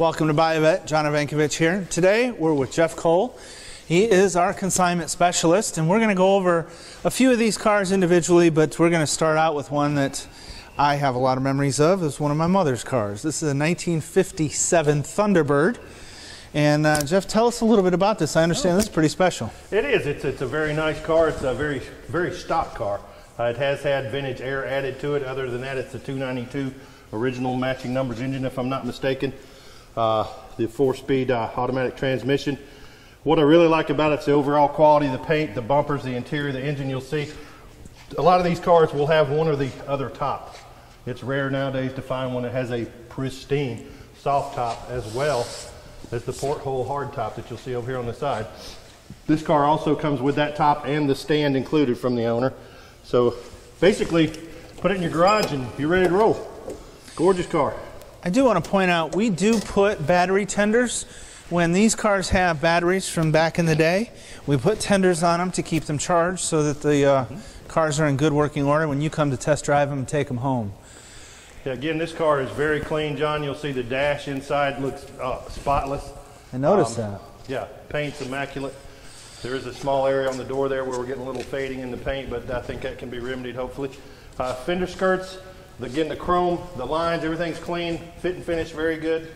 Welcome to Buyavette. John Ivankovich here. Today we're with Jeff Cole. He is our consignment specialist, and we're going to go over a few of these cars individually, but we're going to start out with one that I have a lot of memories of. It's one of my mother's cars. This is a 1957 Thunderbird. And uh, Jeff, tell us a little bit about this. I understand this is pretty special. It is. It's, it's a very nice car. It's a very, very stock car. Uh, it has had vintage air added to it. Other than that, it's a 292 original matching numbers engine, if I'm not mistaken. Uh, the four-speed uh, automatic transmission. What I really like about it's the overall quality, of the paint, the bumpers, the interior, the engine. You'll see a lot of these cars will have one or the other top. It's rare nowadays to find one that has a pristine soft top as well as the porthole hard top that you'll see over here on the side. This car also comes with that top and the stand included from the owner. So basically, put it in your garage and you're ready to roll. Gorgeous car. I do want to point out we do put battery tenders when these cars have batteries from back in the day. We put tenders on them to keep them charged so that the uh, cars are in good working order when you come to test drive them and take them home. Yeah, again, this car is very clean, John. You'll see the dash inside looks uh, spotless. I noticed um, that. Yeah, paint's immaculate. There is a small area on the door there where we're getting a little fading in the paint, but I think that can be remedied hopefully. Uh, fender skirts, again the chrome, the lines, everything's clean, fit and finish very good.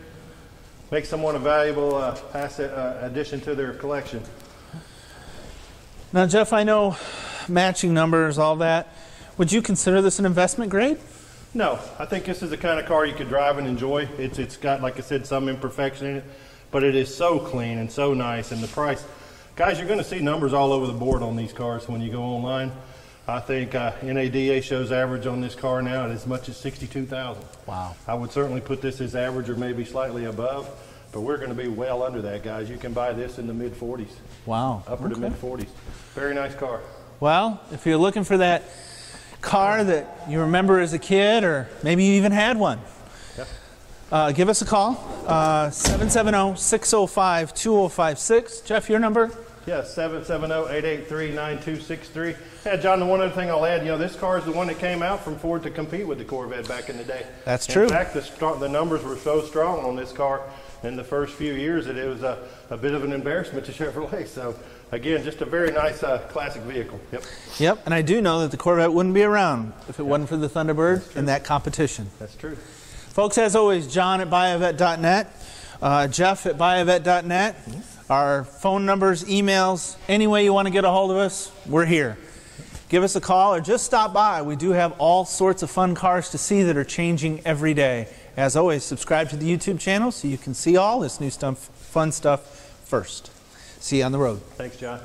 Makes someone a valuable uh, asset uh, addition to their collection. Now, Jeff, I know matching numbers, all that. Would you consider this an investment grade? No, I think this is the kind of car you could drive and enjoy. It's it's got, like I said, some imperfection in it, but it is so clean and so nice, and the price Guys, you're going to see numbers all over the board on these cars when you go online. I think uh, NADA shows average on this car now at as much as 62,000. Wow. I would certainly put this as average or maybe slightly above, but we're going to be well under that, guys. You can buy this in the mid 40s. Wow. Upper okay. to mid 40s. Very nice car. Well, if you're looking for that car that you remember as a kid, or maybe you even had one, uh, give us a call, uh, 770 605 2056. Jeff, your number? Yes, 770-883-9263. Yeah, John, the one other thing I'll add, you know, this car is the one that came out from Ford to compete with the Corvette back in the day. That's true. In fact, the, the numbers were so strong on this car in the first few years that it was a, a bit of an embarrassment to Chevrolet. So, again, just a very nice uh, classic vehicle. Yep. Yep, and I do know that the Corvette wouldn't be around if it yep. wasn't for the Thunderbird and that competition. That's true. Folks, as always, John at buyavette.net, uh, Jeff at. Mm-hmm. Our phone numbers, emails, any way you want to get a hold of us, we're here. Give us a call or just stop by. We do have all sorts of fun cars to see that are changing every day. As always, subscribe to the YouTube channel so you can see all this new stuff, fun stuff first. See you on the road. Thanks, John.